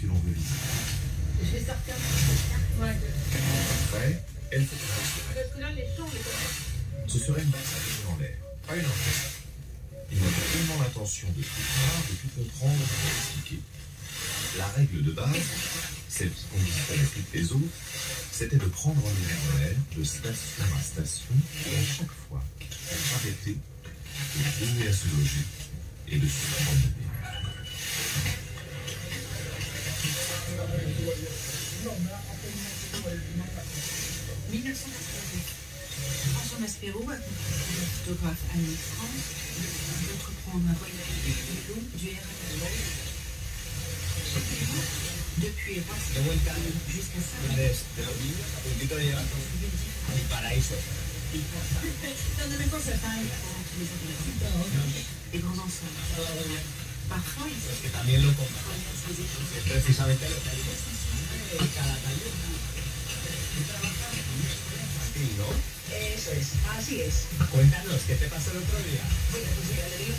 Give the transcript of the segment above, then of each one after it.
que l'on veut visiter. Je vais sortir. Ouais. Après, elle fait un. Parce que là, les champs, les. Ce serait une basse à en l'air, pas une enquête. Il n'a pas tellement l'intention de tout voir, de tout comprendre et d'expliquer. La règle de base, celle qui conditionne toutes les autres, c'était de prendre un numéro de station à station et à chaque fois, s'arrêter, de trouver à se loger et de se promener. Perrault, photographe Annie France, entreprendre un voyage vélo du RN. Depuis Rostock jusqu'à saint les grands ensembles. Parfois, ils sont Eso es, así es. Cuéntanos, ¿qué te pasó el otro día? Bueno, pues mira, le digo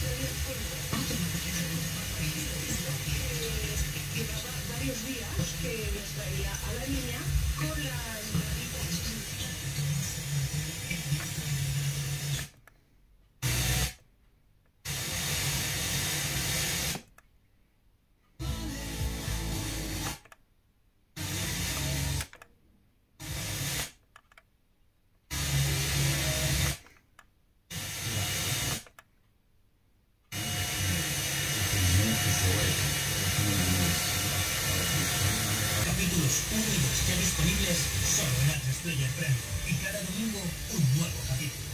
Capítulos 1 y 2 ya disponibles solo en Player Premium. Y cada domingo un nuevo capítulo.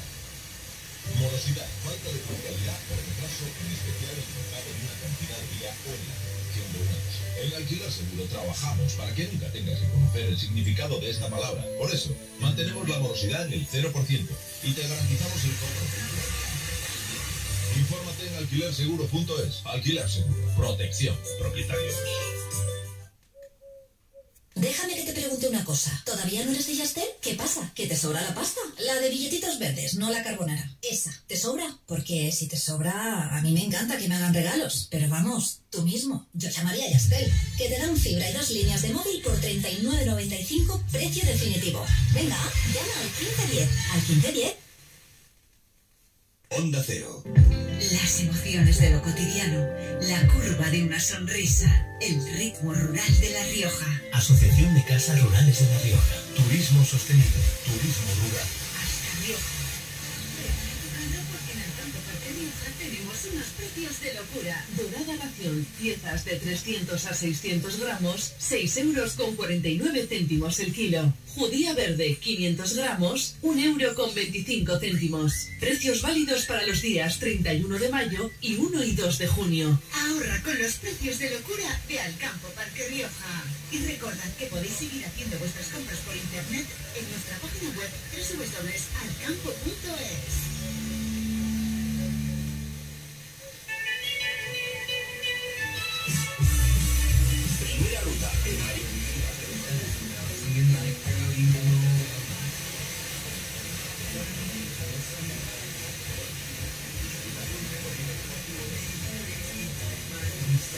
Morosidad, falta de puntualidad por retraso, en especial el pago de una cantidad de día o en ejecución de un hecho. En Alquiler Seguro trabajamos para que nunca tengas que conocer el significado de esta palabra. Por eso, mantenemos la morosidad en el 0% y te garantizamos el cobro. Infórmate en alquilerseguro.es. Alquiler Seguro. Protección. Propietarios. Pregunte una cosa. ¿Todavía no eres de Yastel? ¿Qué pasa? ¿Que te sobra la pasta? La de billetitos verdes, no la carbonara. Esa. ¿Te sobra? Porque si te sobra, a mí me encanta que me hagan regalos. Pero vamos, tú mismo. Yo llamaría a Yastel, que te dan fibra y dos líneas de móvil por 39.95, precio definitivo. Venga, llama al 1510. Al 1510. Onda Cero. Las emociones de lo cotidiano, la curva de una sonrisa, el ritmo rural de La Rioja. Asociación de Casas Rurales de La Rioja. Turismo sostenible. Turismo rural. Hasta Rioja. Tenemos unos precios de locura. Dorada ración, piezas de 300 a 600 gramos, 6 euros con 49 céntimos el kilo. Judía verde, 500 gramos, 1 euro con 25 céntimos. Precios válidos para los días 31 de mayo y 1 y 2 de junio. Ahorra con los precios de locura de Alcampo Parque Rioja. Y recordad que podéis seguir haciendo vuestras compras por internet en nuestra página web www.alcampo.es.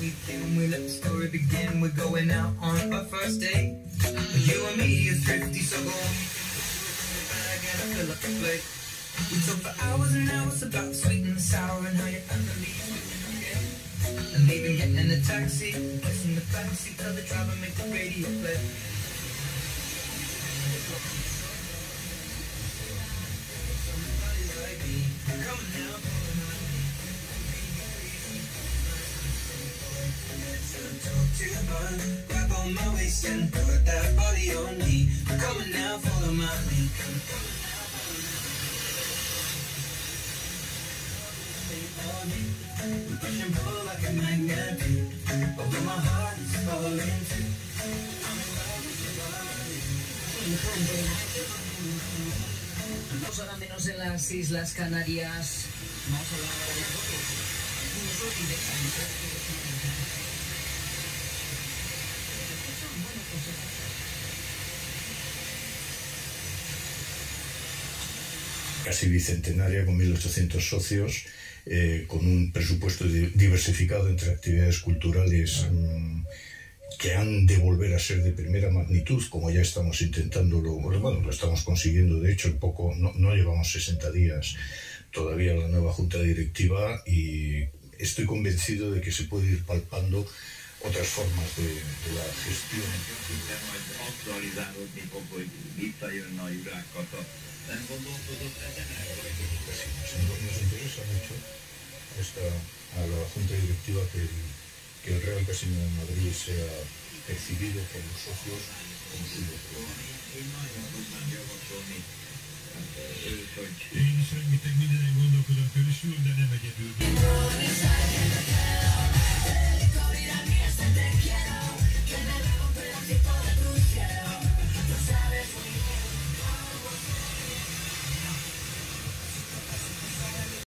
Weekend, we let the story begin. We're going out on our first date. You and me is thrifty, so go I fill up the plate. We talk for hours and hours about sweet and sour and how you're me. And leaving getting in a taxi Kissing the backseat Tell the driver make the radio play Somebody like Come now Talk grab on my waist and put that body on me. Now, follow my lead. Follow my lead. And pull a menos en las Islas Canarias. Vamos a hablar de pues casi bicentenaria con 1.800 socios, eh, con un presupuesto di- diversificado entre actividades culturales mm, que han de volver a ser de primera magnitud, como ya estamos intentándolo, bueno, lo estamos consiguiendo, de hecho, en poco, no, no llevamos 60 días todavía la nueva junta directiva y estoy convencido de que se puede ir palpando otras formas de, de la gestión. Nos, interesa mucho esta, a la Junta Directiva que el, que el Real Casino de Madrid sea percibido por los socios como suyo. Én gondolkodom de nem egyedül.